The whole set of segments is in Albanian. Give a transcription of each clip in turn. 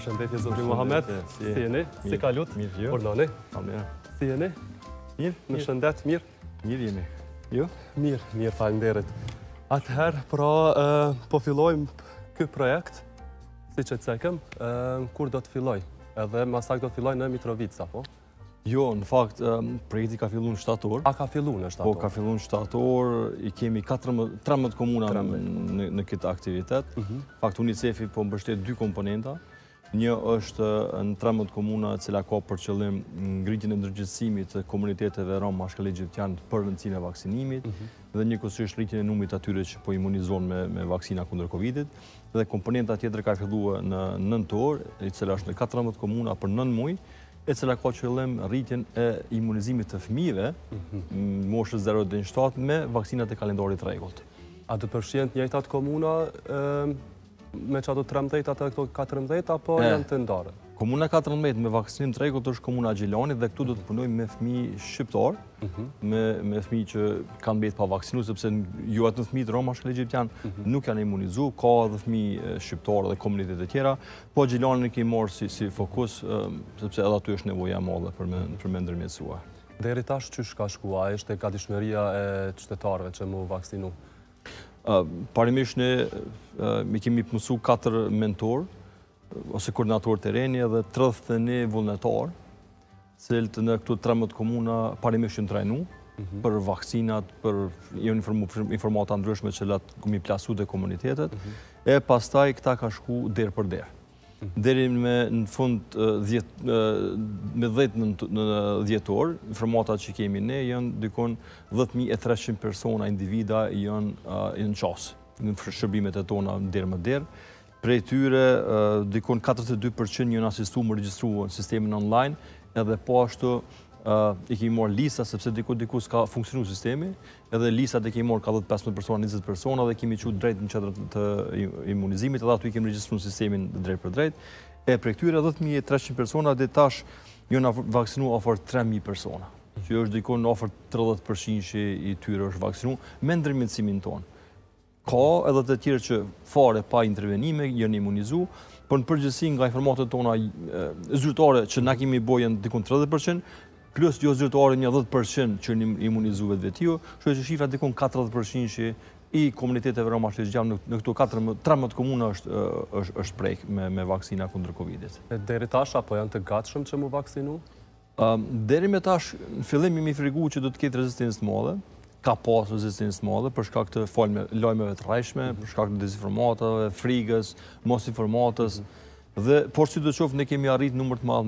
Përshëndetje zotëri Muhamet, si jeni? Si kalutë? Mirë, ju? Urdhnoni? Pa mirë. Si jeni? Mirë, në shëndet, mirë? Mirë jemi. Ju? Mirë, mirë, faleminderit. Atëherë, pra, po fillojmë këtë projekt, siç e cekëm, kur do të filloj? Edhe më saktë do të filloj në Mitrovica, po? Jo, në fakt, projekti ka fillu në shtator. A ka fillu në shtator? Po, ka fillu në shtator, i kemi 13 komuna në këtë aktivitet. Mhm. Fakt, UNICEF-i po mbështet dy komponenta. Një është në 13 komuna e cila ka për qëllim ngritjen e ndërgjegjësimit të komuniteteve rom ashkali egjiptian për rëndësinë e vaksinimit mhm. dhe njëkohësisht rritjen e numrit të atyre që po imunizohen me vaksina kundër Covidit dhe komponenta tjetër ka fillua në nëntor, e cila është në 14 komuna për nëntë muj e cila ka qëllim rritjen e imunizimit të fëmijëve të moshës zero deri në shtatë me vaksinat e kalendarit të rregullt. A do përfshihen të njëjtat komuna me qato 13-at dhe këto 14 apo janë të ndara? Komuna 14 me vaksinim të rregullt është komuna e Gjilanit dhe këtu do të punojmë me fëmijë shqiptar, mhm. me me fëmijë që kanë mbetë pa vaksinu sepse jo veç fëmijët rom ashkali egjiptian mhm. nuk janë imunizuar, ka edhe fëmijë shqiptar dhe komunitete të tjera, Po Gjilanin e kemi marrë si si fokus, sepse edhe aty është nevoja e madhe për me për me ndërmjetësuar. Deri tash qysh ka shku, a është gatishmëria e qytetarëve që mu vaksinu? Parimisht ne i kemi punësu katër mentorë, ose koordinatorë terreni edhe 31 vullnetarë, të cilët në këto 13 komuna parimisht janë trajnu për vaksinat, për informata të ndryshme që ata kanë me i plasu te komunitetet, e pastaj këta kanë shku derë për derë. Deri me në fund me 10 në dhjetor, informata që kemi ne, janë dikun 10.300 persona, individë, janë qasë në shërbimet e tona derë më derë, Prej tyre, dikun katërëdhjetë e dy për qind janë asistu me u regjistru në sistemin online, edhe po ashtu i kemi marrë lista, sepse diku diku s'ka funksionu sistemi, edhe listat i kemi marrë ka dhjetë, pesëmbëdhjetë persona, njëzet persona dhe i kemi çu drejt në qendrat e imunizimit, edhe aty i kemi regjistru në sistemin drejtpërdrejt. E prej këtyre dhjetë mijë e treqind persona deri tash janë vaksinu afër tre mijë persona, që është dikun afër tridhjetë përqindshi i tyre është vaksinu, me ndërmjetësimin tonë. Ka edhe të tjerë që fare pa intervenime janë imunizu, por në përgjithësi nga informatat tona zyrtare që na kemi bo janë dikun 30%, plus jozyrtare një 10% që janë imunizu vetvetiu, që e çon shifra dikun 40%-shi i komuniteteve rom ashkali egjiptian në këto 13 komuna është prek me vaksina kundër Covidit. Deri tash, apo janë të gatshëm që mu vaksinu? Deri me tash, në fillim jemi frigu që do të ketë rezistencë të madhe, ka pas rezistencë të madhe për shkak të lajmeve të rrejshme, për shkak të dezinformatave, frigës, mosinformatës, dhe por sido qoftë ne kemi arritë numër të madh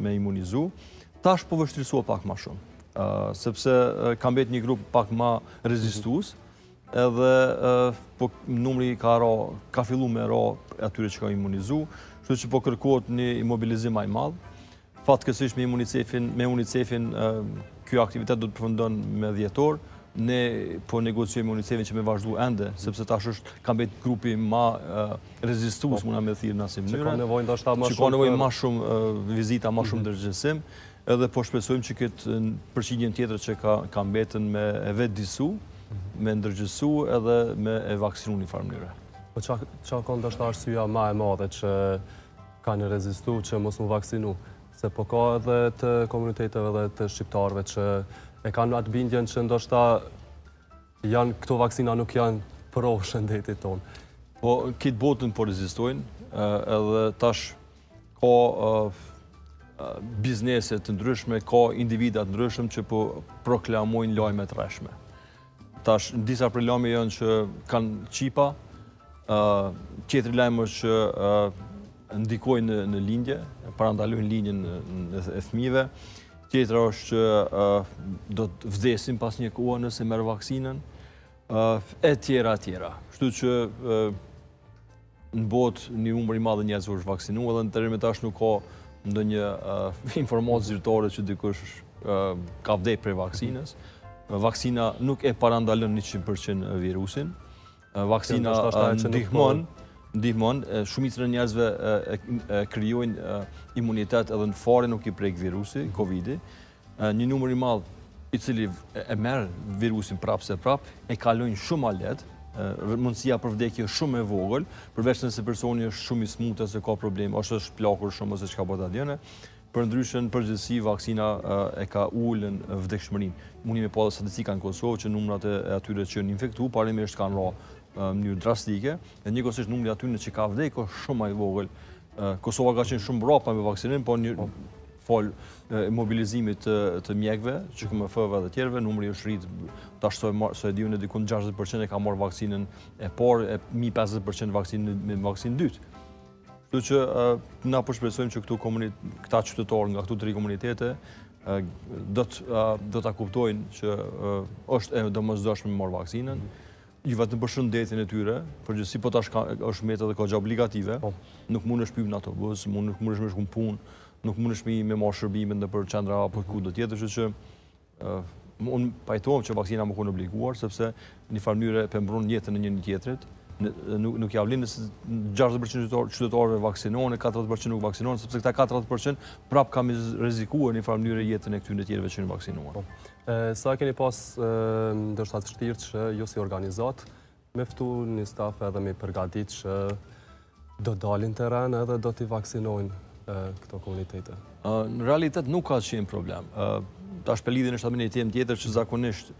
me imunizu, tash po vështirësohet pak ma shumë, sepse ka mbetë një grup pak ma rezistues, Edhe po numri ka ra, ka fillu me ra atyre që ka imunizu, kështu që po kërkohet një mobilizim ma i madh. Fatkeqësisht me UNICEF-in, me UNICEF-in ky aktivitet do të përfundon me dhjetor, ne po negociojmë me UNICEF-in që me vazhdu ende, sepse tash është ka mbet grupi ma rezistues, që muna me thirr në asi mënyre, që ka nevojë ma shumë vizita, ma shumë ndërgjegjësim, Edhe po shpresojmë që këtë përqindjen tjetër që ka mbetun me e vetëdijësu, me ndërgjegjësu edhe me e vaksinu në njëfarë mënyre. Po çka ka konë ndoshta arsyja ma e madhe që kanë rezistu që mos m'u vaksinu? Se po ka edhe të komuniteteve dhe të shqiptarve që e kanë atë bindjen që ndoshta Janë, këto vaksina nuk janë pro shëndetit tonë. Po, krejt botën po rezistojnë, edhe tash ka biznese të ndryshme, ka individa të ndryshëm që po proklamojnë lajme të rrejshme. Tash, disa prej lajmeve janë që kanë çipa, tjetri lajm është që ndikojnë në lindje, parandalojnë lindjen e fëmijëve, Tjetra është që do të vdesim pas një kohë nëse merr vaksinën e tjera e tjera. Kështu që në botë një numër i madh i njerëzve është vaksinu edhe deri me tash nuk ka ndonjë informatë zyrtare që dikush ka vdekë prej vaksinës. Vaksina nuk e parandalon 100% virusin. Vaksina ndihmon, ndihmon, shumicën e njerëzve krijojnë imunitet edhe fare nuk i prek virusi, Covid-i. Një numër i madh i cili e merr virusin prapëseprapë, e kalojnë shumë ma leht, mundësia për vdekje është shumë e vogël, përveç nëse personi është shumë i smutë ose ka probleme, ose është plakur shumë ose çka po ta di unë, Përndryshe në përgjithësi vaksina e ka ulun vdekshmërinë. Muni me pa dhe statistika në Kosovë që numrat e atyre që janë infektu, parimisht kanë ra në mënyrë drastike, dhe njëkohësisht numri atyre që ka vdek është shumë ma i vogël. Kosova ka qenë shumë brapa me vaksinim, por falë mobilizimit të mjekve, OJQ-ve dhe tjerve, numri është rritë, tash, s'e di unë, dikun 60% e ka marrë vaksinën e parë, e mbi 50% vaksinën me vaksinën e dytë. Kështu që na po shpresojmë që këtu këta qytetarë nga këtu tri komunitete do ta kuptojnë që është e domosdoshme me marrë vaksinën. Jo vetëm për shëndetin e tyre, por gjithsesi po tash kjo është met edhe ka qenë obligative. Po. Nuk mundesh hipën në autobus, nuk mundesh me shku në punë, nuk mundesh me me marrë shërbimet nëpër qendra apo kudo tjetër, kështu që Unë pajtohem që vaksina me konë obliguar, sepse një farë mënyre e po mbron jetën e njëri-tjetrit, nuk ia vlen nëse 60% qytetarëve vaksinohen e 40% nuk vaksinohen, sepse këta 40% prapë kanë me rrezikuar një farë mënyre jetën e këtyre tjerëve që janë vaksinuar. Po, sa keni pas ndoshta të vështirë që ju si organizatë, Me ftu një staf edhe me përgatit që do dalin në terren edhe do t'i vaksinojnë këto komunitete. Në realitet nuk ka qenë problem. Tash po e lidhim, është amo një temë tjetër që zakonisht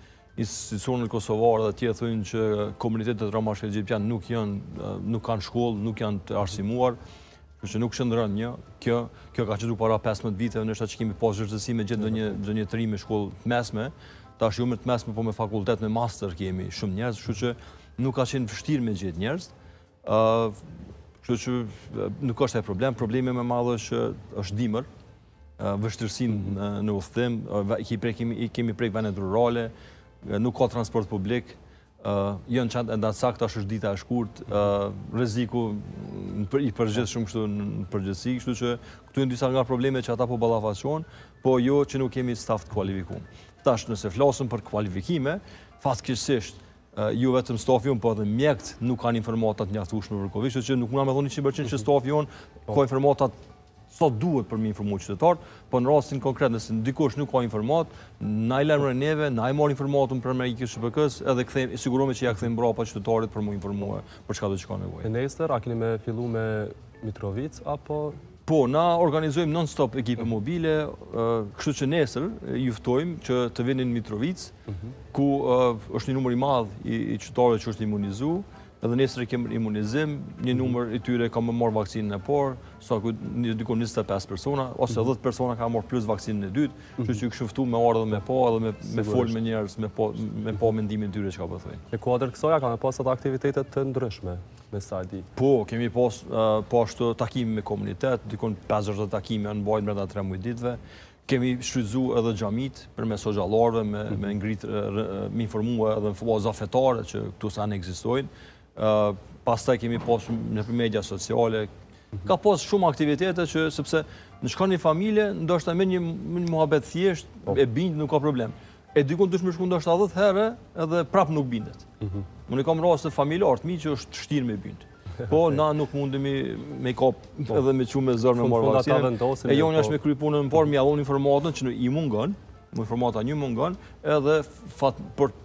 institucionet kosovare dhe tjerët thojnë që komunitetet rom, ashkali, egjiptian nuk janë, nuk kanë shkollë, nuk janë të arsimuar. Kështu që nuk qëndron një, kjo, kjo ka qenë para 15 viteve, ndoshta që kemi pas vështirësi me gjet ndonjë, ndonjë të ri me shkollë të mesme, tash jo me të mesme, po me fakultet, me master kemi shumë njerëz, kështu që nuk ka qenë vështirë me gjet njerëz, kështu që nuk është problem, problemi më i madh është, është dimër, vështirësi në udhëtim, kemi prek vendet rurale, nuk ka transport publik, Jo në qat datë saktë, tash është dita e shkurt, rreziku i përgjithshëm kështu në përgjithësi, kështu që këto janë disa nga problemet që ata po ballafaqohen, po jo që nuk kemi staf të kualifikum. Tash nëse flasim për kualifikime, fatkeqësisht, jo vetëm stafi jonë, po edhe mjekët nuk kanë informatat e mjaftueshme për Covid, që nuk muna me thonë 100% që stafi jonë, po informatat sa duhet për me informu qytetarët, po në rastin konkret nëse dikush nuk ka informatë, na lajmëron neve, na e marrim informatën përmes QKUK-së, ISHP-së, edhe këthejmë, sigurohemi që ia këthejmë mbrapa qytetarit për me informu e për çkado që ka nevojë. E nesër, a kini me fillu me Mitrovicë, apo? Po, na organizojmë non-stop ekipe mobile, kështu që nesër ju ftojmë që të vini në Mitrovicë, mhm. ku është një numër i madh i qytetarëve që është imunizu, Edhe nesër kemi imunizim, një numër i tyre kanë me marrë vaksinën e parë, sikur një diku 25 persona, ose 10 mhm. persona kanë me marrë plus vaksinën e dytë, që mhm. që jeni të ftum me ardhë dhe me pa, edhe me folë me njerëz, me pa mhm. mendimin tyre çka po thojnë. Po në kuadër kësaj ka me pas edhe aktivitete të ndryshme, me sa di? Po, kemi pas, po ashtu takime me komunitet, diku 50 takime janë mbajt mrena 3 muj ditve, Kemi shfrytëzu edhe xhamitë përmes hoxhallarëve me ngritë, me informua edhe në faza fetare që këto s'an ekzistojnë. Pastaj kemi pasur nëpër media sociale, ka pas shumë aktivitete, sepse në shkon një familje, ndoshta me një muhabet thjesht, e bind nuk ka problem. E dikund duhet me shku ndoshta dhjetë herë edhe prapë nuk bindet. Unë i kam raste familjarë të mi që është vështirë me bind. Po, na nuk mundemi me i kap po edhe me i çu me zor me marrë vaksinën. E jona është po me kry punën, me ia ofru informatën që i mungon, në informata një mungën, edhe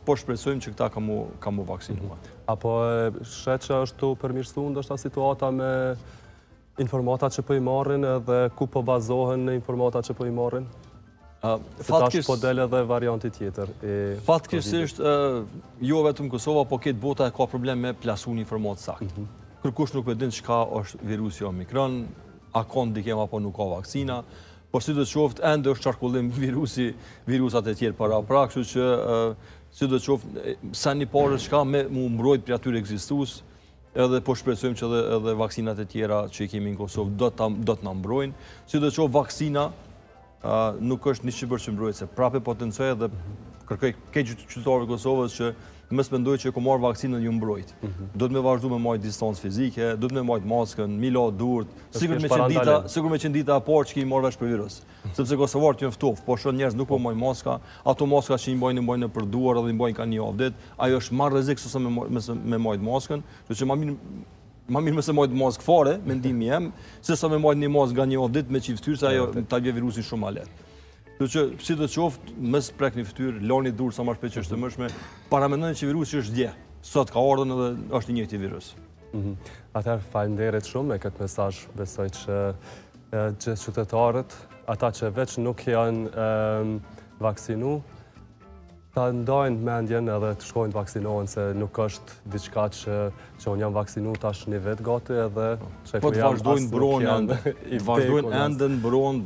po shpresojmë që këta ka mu, ka mu vaksinua. Mhm. A po shihet që është tu u përmirësu ndoshta situata me Informatat që po i marrin edhe ku po bazohen në informatat që po i marrin? Se tash po del edhe varianti tjetër. Fatkeqësisht, jo vetëm Kosova, po krejt bota e ka problem me plasu një informatë të saktë. Kërkush nuk e din çka është virusi Omikron, a ka ndikim apo nuk ka vaksina, por sido të qoftë, ende është në qarkullim virusi, virusat e tjerë paraprak, kështu që sido të qoftë, së pari është ka me u mbrojt prej atyre ekzistues, Edhe po shpresojmë që edhe vaksinat e tjera që i kemi në Kosovë do të na mbrojnë. Sido qoftë vaksina nuk është njëqind për qind mbrojtëse, prapë potencoj edhe kërkoj prej gjithë qytetarëve të Kosovës që mos mendojnë që e ke marrë vaksinën je i mbrojtur. Mhm. Duhet me vazhdu me majtë distancë fizike, duhet me majtë maskën, me i la durt, sikur me qenë dita e parë që kemi marrë vesh për virus. Sepse kosovarët janë ftoftë, po shoh njerëz nuk po, po. majnë maska, ato maska që i majnë, i majnë nëpër duar edhe i majnë ka një javë ditë, ajo është ma rrezik sesa me me majt maskën, kështu që ma mirë ma mirë mos me majt maskë fare, mendimi jem, sesa me majt një maskë nga një javë ditë me çit në fytyrë, ajo ta bjen virusin shumë më lehtë. Kështu që sido të qoftë, mos prekni fytyrë, lani durt sa ma shpesh që është e mundshme, paramendoni që virusi është dje, sot ka ardhur edhe është i njëjti virus. Mhm. Atëherë faleminderit shumë me këtë mesazh, besoj që gjithë qytetarët, ata që veç nuk janë vaksinu, ta ndajnë mendjen edhe të shkojnë të vaksinohen, se nuk është diçka që që unë jam vaksinu tash një vit gati edhe që po të vazhdojnë mbrohen ende, të vazhdojnë ende të mbrohen,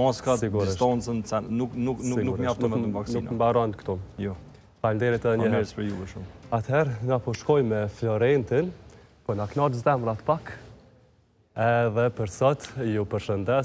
maskat, distancën, nuk nuk nuk nuk mjafton vetëm vaksina. Nuk mbaron këtu. Jo. Faleminderit edhe një herë. Atëherë, na po shkojmë me Florentin, Po na knaqë zemrat pak edhe për sot ju përshëndes.